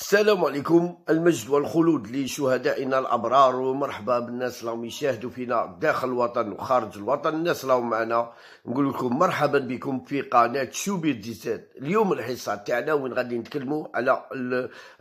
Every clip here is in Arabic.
السلام عليكم المجد والخلود لشهدائنا الأبرار. ومرحبا بالناس اللي راهم يشاهدوا فينا داخل الوطن وخارج الوطن. الناس اللي راهم معنا نقول لكم مرحبا بكم في قناة شوبير ديزاد اليوم الحصة تاعنا وين غادي نتكلموا على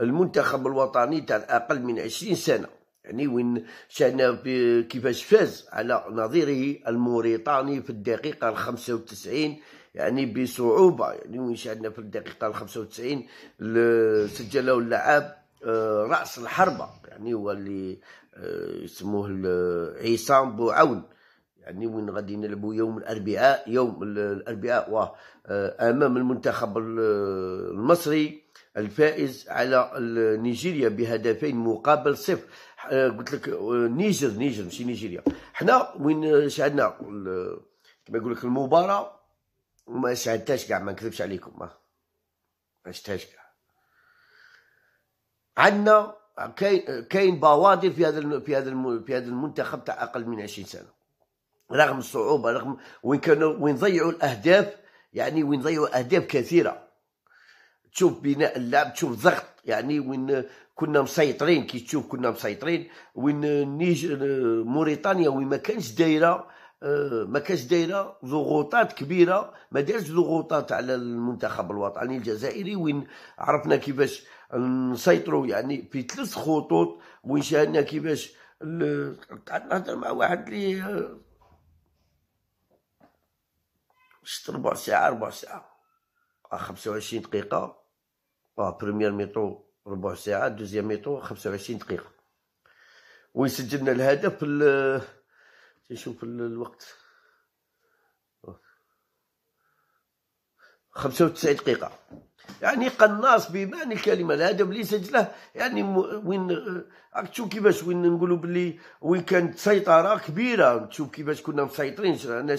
المنتخب الوطني تاع أقل من 20 سنة. يعني وين شاهدنا كيفاش فاز على نظيره الموريتاني في الدقيقة ال 95 يعني بصعوبة يعني وين شاهدنا في الدقيقة ال 95 سجله اللاعب آه، رأس الحربة يعني هو اللي آه، يسموه عصام بوعون يعني وين غادي نلعبوا يوم الأربعاء يوم الأربعاء آه، أمام المنتخب المصري الفائز على نيجيريا بهدفين مقابل صفر. قلت لك نيجر نيجر ماشي نيجيريا. حنا وين شاهدنا كما يقول لك المباراة وما شاهدتهاش كاع ما نكذبش عليكم ما. شفتهاش كاع عندنا كاين بوادر في هذا في هذا في هذا المنتخب تاع أقل من 20 سنة. رغم الصعوبة رغم وين كانوا وين ضيعوا الأهداف يعني وين ضيعوا أهداف كثيرة. تشوف بناء اللعب تشوف ضغط يعني وين كنا مسيطرين كي تشوف كنا مسيطرين وين نيج موريتانيا وين ما كانش دايرة ما كاش دايرة ضغوطات كبيرة ما دارش ضغوطات على المنتخب الوطني الجزائري وين عرفنا كيفاش نسيطروا يعني في ثلاث خطوط وين شاهدنا كيفاش نهضر مع واحد اللي شت ربع ساعة ربع ساعة خمسة وعشرين دقيقة آه بريمير ميتو ربع ساعة دوزيام خمسة وعشرين دقيقة. وين سجلنا الهدف نشوف الوقت. خمسة وتسعين دقيقة. يعني قناص بمعنى الكلمة الهدف اللي سجله يعني وين راك تشوف كيفاش وين نقولوا باللي وين كانت سيطرة كبيرة. تشوف كيفاش كنا مسيطرين أنا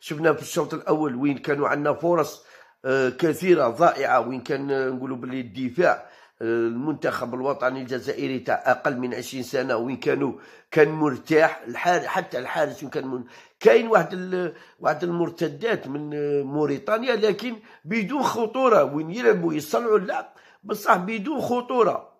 شفنا في الشوط الأول وين كانوا عندنا فرص آه، كثيرة ضائعة وين كان نقولوا باللي الدفاع. المنتخب الوطني الجزائري تاع أقل من 20 سنة وين كانوا؟ كان مرتاح الحارس حتى الحارس كان من كاين واحد واحد المرتدات من موريتانيا لكن بدون خطورة. وين يلعبوا يصنعوا اللعب بصح بدون خطورة.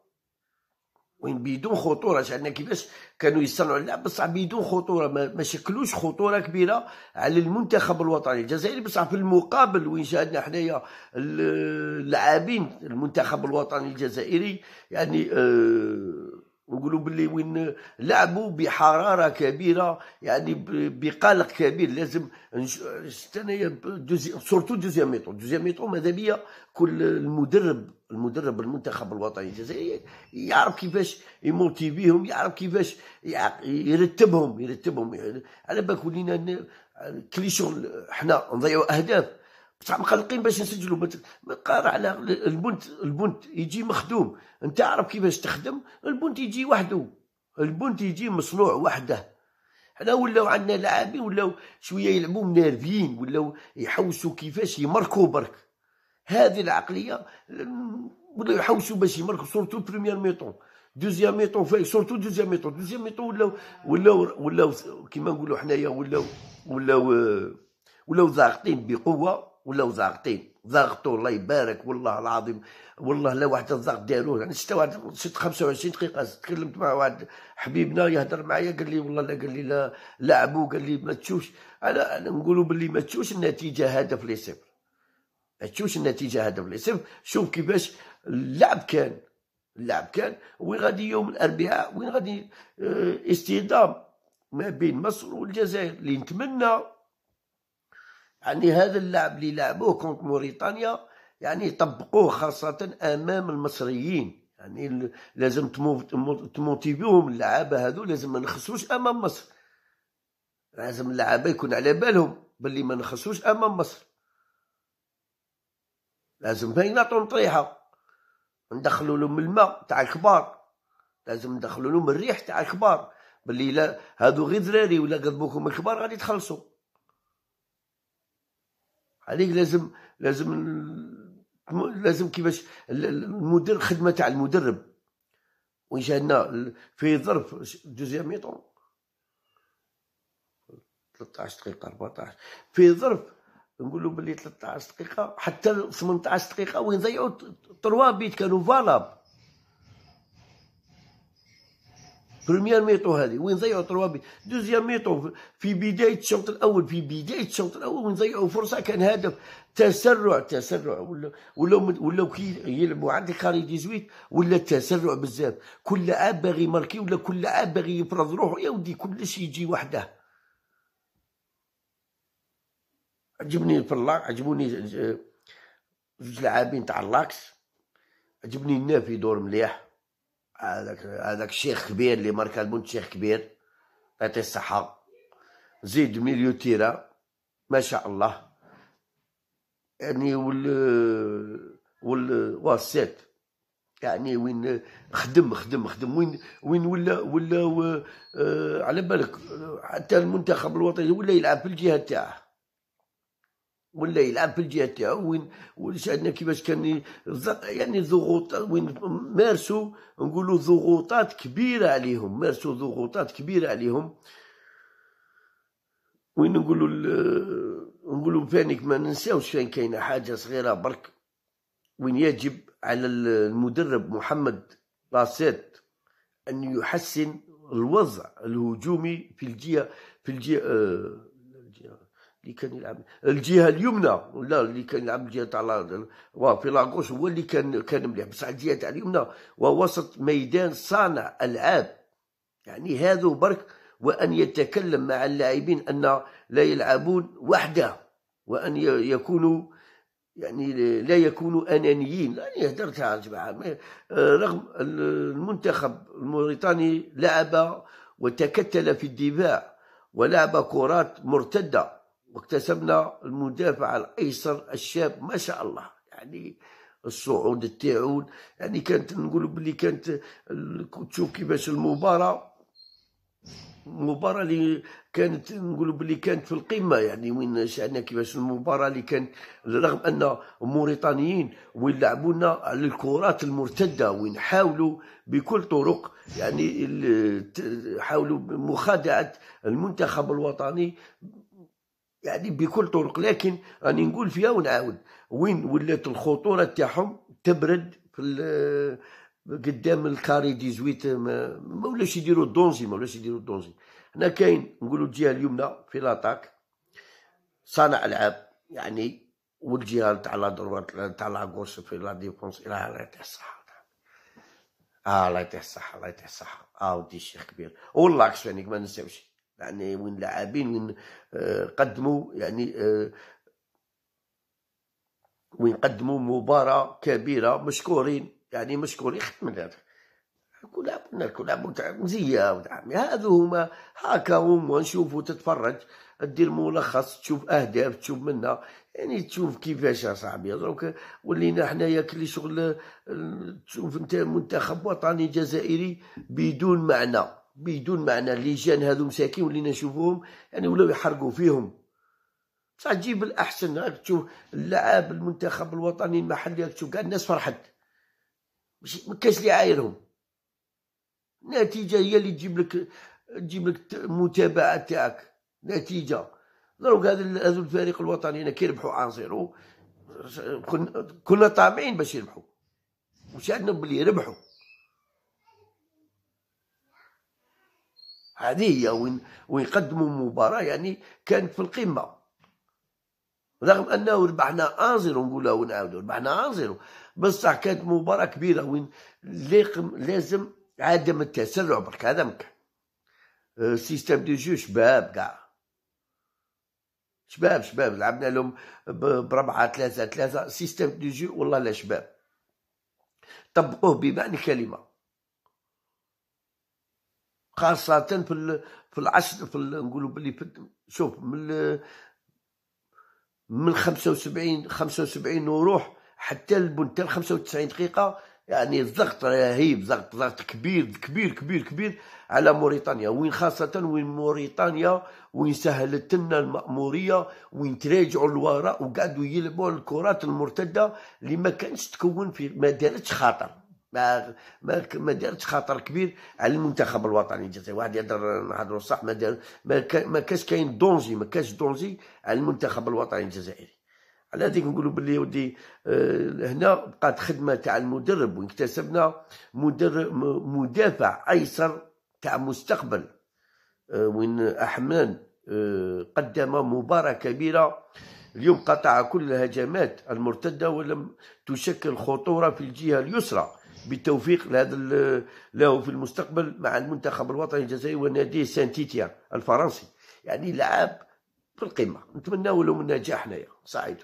وين بدون خطورة شعرنا كيفاش كانوا يصنعوا. اللعب بصح بدون خطورة ما شكلوش خطورة كبيرة على المنتخب الوطني. الجزائري بصح في المقابل وين شاهدنا حنايا اللاعبين المنتخب الوطني الجزائري يعني آه نقولوا باللي وين لعبوا بحرارة كبيرة يعني بقلق كبير. لازم انايا surtout deuxième mi-temps deuxième mi-temps ماذا بيا؟ كل المدرب المدرب المنتخب الوطني الجزائري يعرف كيفاش ي motiver هم يعرف كيفاش يرتبهم يرتبهم. على بالك ولينا كلي شغل حنا نضيعوا أهداف. مقلقين باش نسجلوا قارع على ال but ال but يجي مخدوم. أنت عارف كيفاش تخدم؟ ال but يجي وحده. ال but يجي مصنوع وحده. حنا ولاو عندنا لاعبين ولاو شوية يلعبوا منارفين ولاو يحوسوا كيفاش يمركوا برك. هذه العقلية ولاو يحوسوا باش يمركوا surtout première mi-temps deuxième mi-temps فاي surtout deuxième mi-temps deuxième mi-temps ولاو ولاو ولاو كيما نقولوا حنايا ولاو ولاو ولاو ضاغطين بقوة. ولاو ضاغطين ضغطوا الله يبارك والله العظيم. والله لا واحد الضغط داروه يعني شتا واحد شت 25 دقيقة تكلمت مع واحد حبيبنا يهضر معايا قال لي والله لا قال لي لا لعبوا قال لي ما تشوش أنا أنا نقولوا باللي ما تشوش النتيجة هدف لي صفر ما تشوش النتيجة هدف لي صفر شوف كيفاش اللعب كان. اللعب كان. وين غادي يوم الأربعاء؟ وين غادي آه استخدام ما بين مصر والجزائر. اللي نتمنى يعني هذا اللعب اللي لعبوه كونت موريتانيا يعني طبقوه خاصة أمام المصريين. يعني لازم تموتيفيهم اللعابة هذو لازم ما نخسروش أمام مصر. لازم اللعابة يكون على بالهم باللي ما نخسروش أمام مصر. لازم ما ينعطوا طريحة. ندخلوا لهم الماء تاع الكبار. لازم ندخلوا لهم الريح تاع الكبار. باللي لا هادو غير ذراري ولا قدبوكم الكبار غادي تخلصوا. عليك لازم لازم لازم كيفاش المدير الخدمة تاع المدرب. وين جانا في ظرف دوزيام ميطون 13 دقيقة 14 في ظرف نقولوا باللي 13 دقيقة حتى 18 دقيقة وين ضيعوا trois buts كانوا ف la première mi-temps هذه. وين ضيعوا trois buts deuxième mi-temps في بدايه الشوط الأول في بدايه الشوط الأول وين ضيعوا فرصة. كان هدف تسرع تسرع. ولا ولا ولا كي يلعبوا عندك خارج 18 ولا تسرع بزاف. كل لاعب باغي يماركي ولا كل لاعب باغي يفرض روحه. يا ودي كلش يجي وحده. عجبني اللاك عجبوني جوج لاعبين تاع اللاكس. عجبني النافي دور مليح. هذاك هذاك الشيخ كبير اللي ماركا البنت شيخ كبير يعطيه الصحة. زيد ميليو تيرا ما شاء الله. يعني وال وال والسيت يعني وين خدم خدم خدم. وين وين ولا ولا آه على بالك حتى المنتخب الوطني ولا يلعب في الجهة تاعه. ولا يلعب في الجهة تاعو وين عندنا كيفاش كان يعني ضغوط وين مارسوا نقولوا ضغوطات كبيرة عليهم مارسوا ضغوطات كبيرة عليهم. وين نقولوا نقولوا فانك ما ننساوش فين كاينة حاجة صغيرة برك. وين يجب على المدرب محمد لاسيت أن يحسن الوضع الهجومي في الجهه في الجهة آه اللي كان يلعب. الجهة اليمنى لا اللي كان يلعب الجهه تاع في لاغوش هو اللي كان كان مليح. بصح الجهة تاع اليمنى ووسط ميدان صانع ألعاب. يعني هذا برك وأن يتكلم مع اللاعبين أن لا يلعبون وحده وأن يكونوا يعني لا يكونوا أنانيين. يعني هدرتها جماعة. رغم المنتخب الموريتاني لعب وتكتل في الدفاع ولعب كرات مرتدة. واكتسبنا المدافع الأيسر الشاب ما شاء الله. يعني الصعود تاعو يعني كانت نقول بلي كانت تشوف كيفاش المباراة المباراة اللي كانت نقول بلي كانت في القمة. يعني وين شعنا كيفاش المباراة اللي كانت رغم أن موريتانيين وين لعبونا على الكرات المرتدة وين حاولوا بكل طرق يعني حاولوا مخادعة المنتخب الوطني يعني بكل طرق لكن راني نقول فيها ونعاود. وين ولات الخطورة تاعهم؟ تبرد في قدام الكاري دي زويت ما, ما ولاش يديروا الدونزي ما ولاش يديروا الدونزي. هنا كاين نقولوا الجهة اليمنى في لاطاك صانع ألعاب يعني والجهة تاع la droite تاع la في la défense إلى الله يعطيه الصحة. آه الله يعطيه الصحة الله يعطيه الصحة. آه ودي الشيخ كبير. و l'axe يعني ما ننساوش. يعني وين لاعبين وين آه، قدموا يعني آه، وين قدموا مباراة كبيرة مشكورين يعني مشكورين من هذا كل كل مزية هذو هما هاكا هما نشوفوا تتفرج. دير ملخص تشوف أهداف تشوف منها. يعني تشوف كيفاش صاحبي. دروك ولينا حنايا كل شغل تشوف انت منتخب وطني جزائري بدون معنى. بدون معنى اللجان هذو مساكين ولينا نشوفوهم يعني ولاو يحرقوا فيهم. بصح تجيب الأحسن راك تشوف اللاعب المنتخب الوطني المحلي راك تشوف كاع الناس فرحت. ما كاش اللي عايرهم النتيجه هي اللي تجيب لك تجيب لك المتابعه تاعك. نتيجة. دروك هذا هذا الفريق الوطني هنا كيربحوا un zéro كنا طامعين باش يربحوا. وش عندنا بلي ربحوا هذه هي وين ويقدموا مباراة يعني كانت في القمة. رغم أنه ربحنا un zéro نقولها ونعاودوا ربحنا un zéro. بصح كانت مباراة كبيرة وين لازم عدم التسرع برك هذا مكان système de jeu شباب كاع. شباب شباب لعبنا لهم بربعة ثلاثة ثلاثة système de jeu والله لا شباب. طبقوه بمعنى الكلمة خاصة في في العشر في نقولوا بلي شوف من من 75 75 وروح حتى البنتال 95 دقيقة يعني الضغط رهيب ضغط ضغط كبير كبير كبير كبير على موريتانيا. وين خاصة وين موريتانيا وين سهلت لنا المأمورية وين تراجعوا للوراء وقعدوا يلعبوا الكرات المرتدة اللي ما كانش تكون في ما دارتش خاطر. ما ما ما دارتش خطر كبير على المنتخب الوطني. الجزائري واحد يهضر نهضروا صح ما دار ما كاش كاين دونجي ما كاش دونجي على المنتخب الوطني الجزائري. على هذيك نقولوا باللي ودي آه هنا بقات خدمة تاع المدرب واكتسبنا مدرب مدافع أيسر تاع مستقبل. آه، وين احمان آه، قدم مباراة كبيرة. اليوم قطع كل الهجمات المرتدة ولم تشكل خطورة في الجهة اليسرى. بالتوفيق لهذا له في المستقبل مع المنتخب الوطني الجزائري ونادي سانتيتيا الفرنسي. يعني لعب في القمة نتمنى له من نجاح حنايا سعيد.